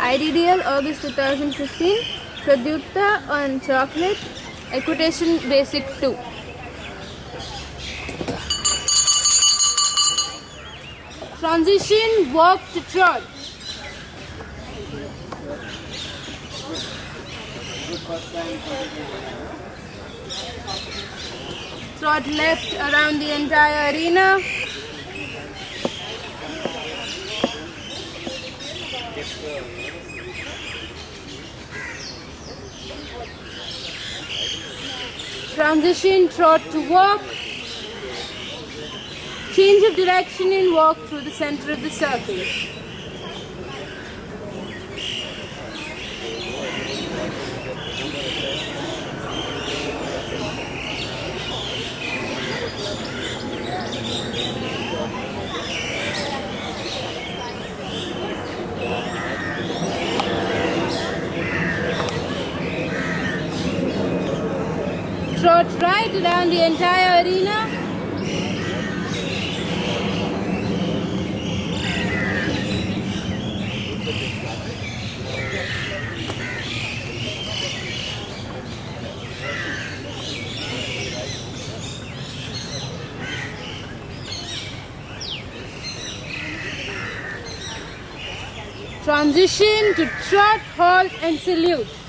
IDDL August 2015 Pradhyutha on chocolate equitation basic 2 Transition walk to trot Trot left around the entire arena Transition trot to walk. Change of direction and walk through the center of the circle. Trot right around the entire arena. Transition to trot, halt and salute.